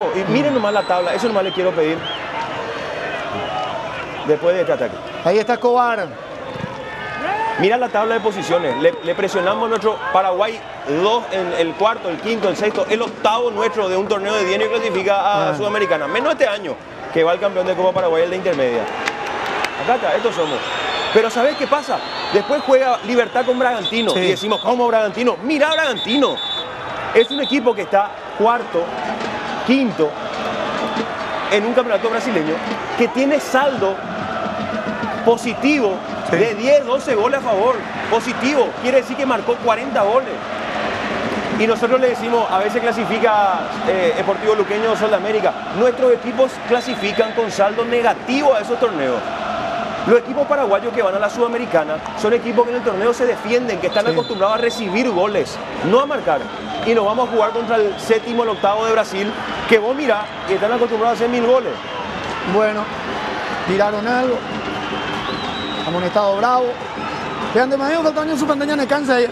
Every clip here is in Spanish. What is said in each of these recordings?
Y miren nomás la tabla, eso nomás le quiero pedir. Después de este ataque. Ahí está Escobar. Mira la tabla de posiciones. Le, le presionamos a nuestro Paraguay 2 en el cuarto, el quinto, el sexto, el octavo nuestro de un torneo de 10 y clasifica a Ah. Sudamericana. Menos este año, que va el campeón de Copa Paraguay, el de intermedia. Acá está, estos somos. Pero ¿sabés qué pasa? Después juega Libertad con Bragantino. Sí. Y decimos, ¿cómo Bragantino? Mira Bragantino. Es un equipo que está cuarto, quinto, en un campeonato brasileño, que tiene saldo positivo Sí. de 10, 12 goles a favor. Positivo, quiere decir que marcó 40 goles. Y nosotros le decimos, a veces clasifica eh, Deportivo Luqueño o Sol de América. Nuestros equipos clasifican con saldo negativo a esos torneos. Los equipos paraguayos que van a la Sudamericana son equipos que en el torneo se defienden, que están Sí. acostumbrados a recibir goles, no a marcar. Y nos vamos a jugar contra el séptimo, el octavo de Brasil, que vos mirá, y están acostumbrados a hacer mil goles. Bueno, tiraron algo. Amonestado bravo. Vean, de manera que el tamaño de su pantalla me cansa ahí.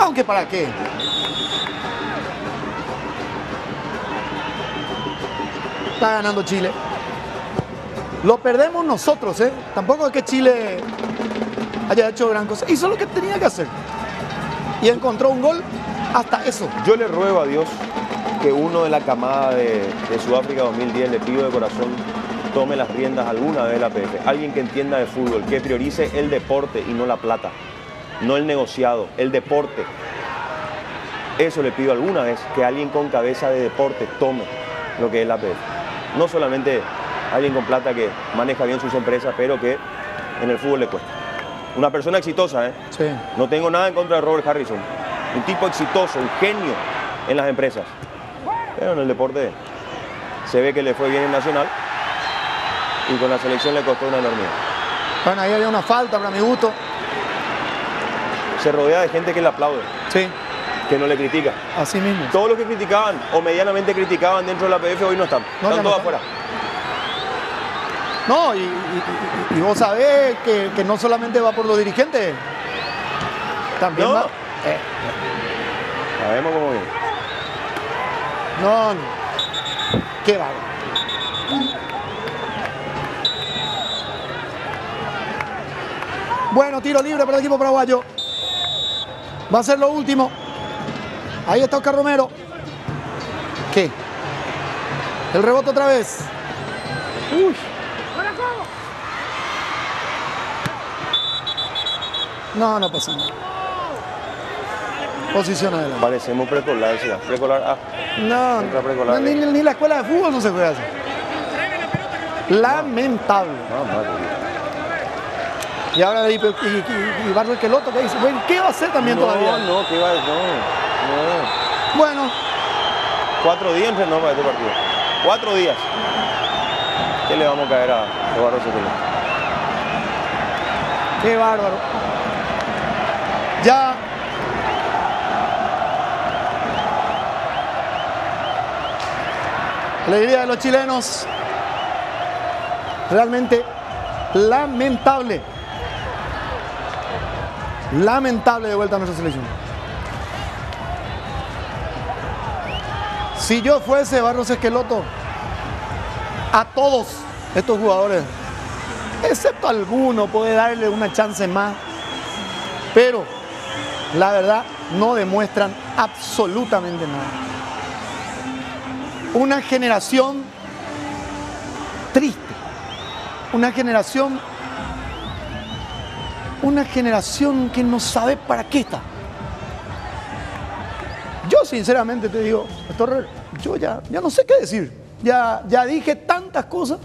Aunque para qué. Está ganando Chile. Lo perdemos nosotros, ¿eh? Tampoco es que Chile haya hecho gran cosa. Hizo lo que tenía que hacer. Y encontró un gol hasta eso. Yo le ruego a Dios que uno de la camada de, de Sudáfrica 2010, le pido de corazón, tome las riendas alguna vez de la PF. Alguien que entienda de fútbol, que priorice el deporte y no la plata. No el negociado, el deporte. Eso le pido alguna vez, que alguien con cabeza de deporte tome lo que es la PF. No solamente alguien con plata que maneja bien sus empresas, pero que en el fútbol le cuesta. Una persona exitosa, ¿eh? Sí. No tengo nada en contra de Robert Harrison. Un tipo exitoso, un genio en las empresas. Pero en el deporte se ve que le fue bien en Nacional y con la selección le costó una enormidad. Bueno, ahí había una falta para mi gusto. Se rodea de gente que le aplaude, Sí, que no le critica. así mismo. Todos los que criticaban o medianamente criticaban dentro de la PF hoy no están. No, están todos afuera. No, y, y- y- y vos sabés que, que no solamente va por los dirigentes, también No. va. eh, Sabemos cómo viene. No, no. Qué bárbaro. Bueno, tiro libre para el equipo paraguayo. Va a ser lo último. Ahí está Oscar Romero. ¿Qué? El rebote otra vez. Uy. No, no pasa nada. Posición adelante. Parecemos precolar, sí, precolar A. No, Entra precolar. ni, ni- ni la escuela de fútbol no se juega así. Lamentable. No, madre. Y ahora y, y, y, y Barrio Esqueloto que dice, bueno, ¿qué va a hacer también no, todavía? no, que va, no, no. Bueno, Cuatro días entrenó para este partido. Cuatro días. ¿Qué le vamos a caer a Eduardo Cepelín? qué bárbaro. Ya. Alegría de los chilenos. Realmente lamentable. Lamentable de vuelta a nuestra selección. Si yo fuese Barros Esqueloto, a todos estos jugadores, excepto alguno, puede darle una chance más, pero la verdad no demuestran absolutamente nada. Una generación triste, una generación, una generación que no sabe para qué está. Yo sinceramente te digo, Pastor, yo ya, ya no sé qué decir. Ya, ya dije tantas cosas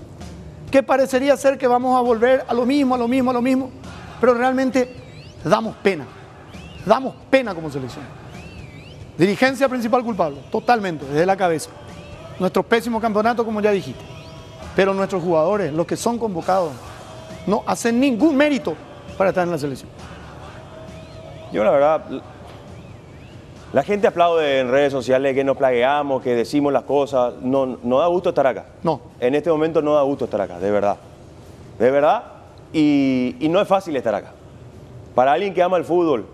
que parecería ser que vamos a volver a lo mismo, a lo mismo, a lo mismo, pero realmente damos pena. Damos pena como selección. Dirigencia principal culpable, totalmente, desde la cabeza. Nuestro pésimo campeonato, como ya dijiste. Pero nuestros jugadores, los que son convocados, no hacen ningún mérito para estar en la selección. Yo la verdad, la gente aplaude en redes sociales que nos plagueamos, que decimos las cosas. No, no da gusto estar acá. No. En este momento no da gusto estar acá, de verdad. De verdad. Y, y no es fácil estar acá. Para alguien que ama el fútbol,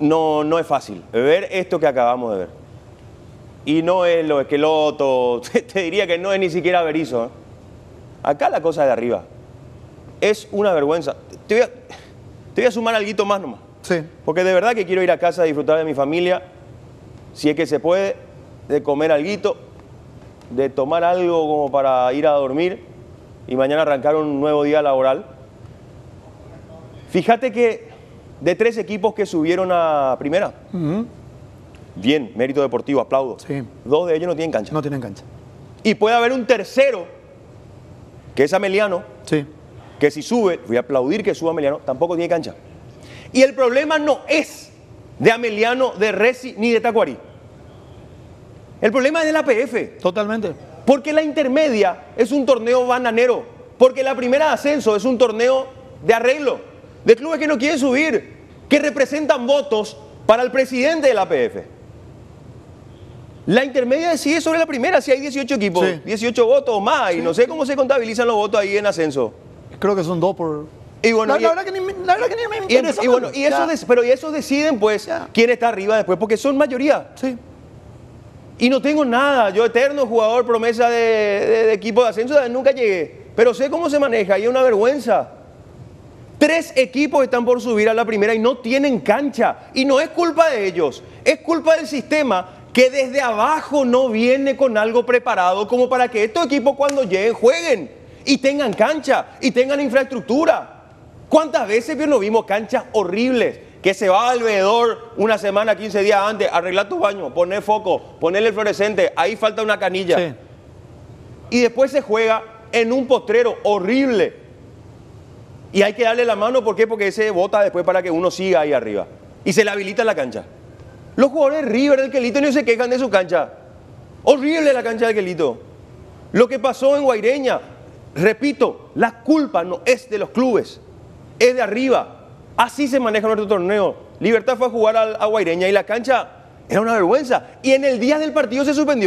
no, no es fácil ver esto que acabamos de ver. Y no es lo esqueloto, te, diría que no es ni siquiera Berizo. ¿eh? Acá la cosa es de arriba. Es una vergüenza. Te voy a, te voy a sumar algo más nomás. Sí. Porque de verdad que quiero ir a casa a disfrutar de mi familia, si es que se puede, de comer algo, de tomar algo como para ir a dormir y mañana arrancar un nuevo día laboral. Fíjate que de tres equipos que subieron a primera, bien, mérito deportivo, aplaudo. Sí. Dos de ellos no tienen cancha. No tienen cancha. Y puede haber un tercero, que es Ameliano, Sí. que si sube, voy a aplaudir que suba Ameliano, tampoco tiene cancha. Y el problema no es de Ameliano, de Resi ni de Tacuarí. El problema es de la PF. Totalmente. Porque la intermedia es un torneo bananero. Porque la primera de ascenso es un torneo de arreglo. De clubes que no quieren subir. Que representan votos para el presidente de la PF. La intermedia decide sobre la primera si hay 18 equipos, Sí. 18 votos o más. Y no sé cómo se contabilizan los votos ahí en ascenso. Creo que son dos por. Y bueno, la, y- la verdad que ni, la verdad que ni me interesa. y bueno, eso pero y eso deciden pues Ya. quién está arriba después, porque son mayoría. Sí. Y no tengo nada, yo eterno jugador promesa de, de- de equipo de ascenso, nunca llegué. Pero sé cómo se maneja y es una vergüenza. Tres equipos están por subir a la primera y no tienen cancha. Y no es culpa de ellos, es culpa del sistema que desde abajo no viene con algo preparado como para que estos equipos cuando lleguen jueguen y tengan cancha y tengan infraestructura. ¿Cuántas veces vio, no vimos canchas horribles? Que se va al veedor una semana, 15 días antes, arreglar tu baño, poner foco, ponerle el fluorescente, ahí falta una canilla. Sí. Y después se juega en un postrero horrible. Y hay que darle la mano, ¿por qué? Porque ese vota después para que uno siga ahí arriba. Y se le habilita la cancha. Los jugadores River del Quelito no se quejan de su cancha. Horrible la cancha del Quelito. Lo que pasó en Guaireña, repito, la culpa no es de los clubes, es de arriba. Así se maneja nuestro torneo. Libertad fue a jugar a Guaireña y la cancha era una vergüenza. Y en el día del partido se suspendió.